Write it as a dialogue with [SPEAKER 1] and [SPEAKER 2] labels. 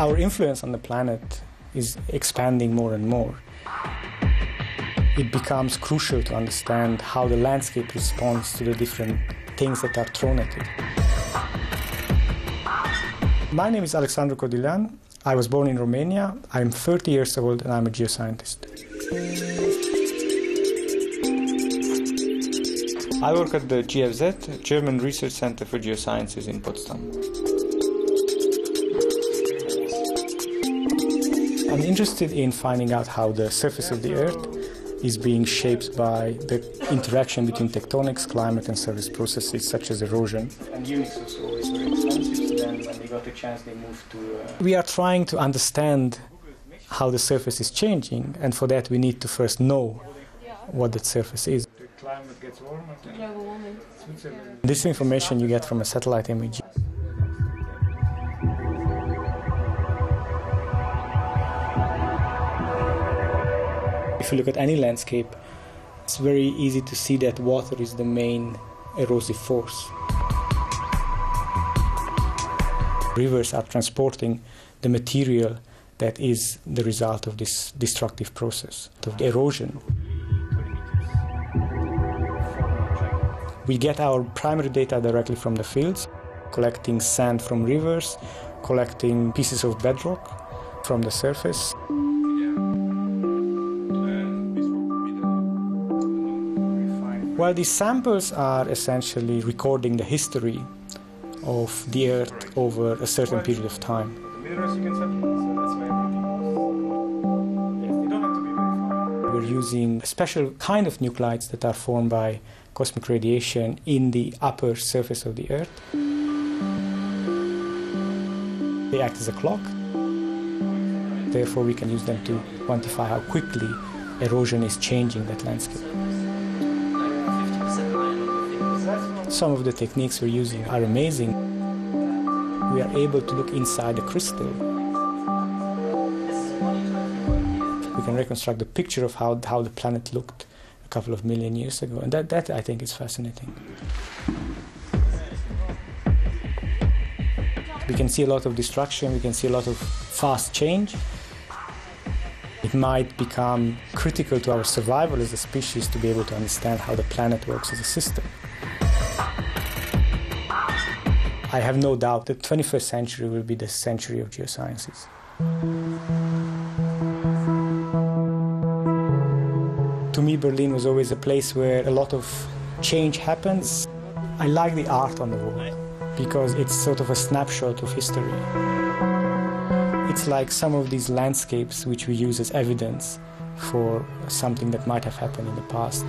[SPEAKER 1] Our influence on the planet is expanding more and more. It becomes crucial to understand how the landscape responds to the different things that are thrown at it. My name is Alexandru Codilean. I was born in Romania. I'm 30 years old and I'm a geoscientist. I work at the GFZ, German Research Center for Geosciences in Potsdam. I'm interested in finding out how the surface of the Earth is being shaped by the interaction between tectonics, climate, and surface processes such as erosion. And units are always very expensive, so then when they got a chance, they moved to. Uh... We are trying to understand how the surface is changing, and for that, we need to first know what that surface is. The climate gets warmer. Global warming. This information you get from a satellite image. If you look at any landscape, it's very easy to see that water is the main erosive force. Rivers are transporting the material that is the result of this destructive process of erosion. We get our primary data directly from the fields, collecting sand from rivers, collecting pieces of bedrock from the surface. Well, these samples are essentially recording the history of the Earth over a certain period of time. We're using a special kind of nuclides that are formed by cosmic radiation in the upper surface of the Earth. They act as a clock. Therefore, we can use them to quantify how quickly erosion is changing that landscape. Some of the techniques we're using are amazing. We are able to look inside the crystal. We can reconstruct the picture of how, how the planet looked a couple of million years ago. And that, that I think is fascinating. We can see a lot of destruction, we can see a lot of fast change. It might become critical to our survival as a species to be able to understand how the planet works as a system. I have no doubt that 21st century will be the century of geosciences. To me, Berlin was always a place where a lot of change happens. I like the art on the wall because it's sort of a snapshot of history. It's like some of these landscapes which we use as evidence for something that might have happened in the past.